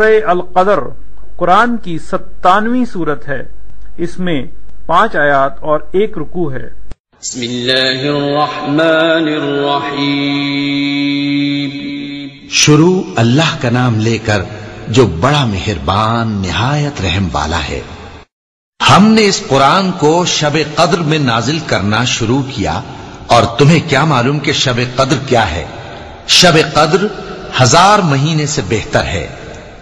سورہ القدر قرآن کی ستانویں صورت ہے۔ اس میں پانچ آیات اور ایک رکو ہے۔ بسم اللہ الرحمن الرحیم۔ شروع اللہ کا نام لے کر جو بڑا مہربان نہایت رحم والا ہے۔ ہم نے اس قرآن کو شب قدر میں نازل کرنا شروع کیا اور تمہیں کیا معلوم کہ شب قدر کیا ہے؟ شب قدر ہزار مہینے سے بہتر ہے۔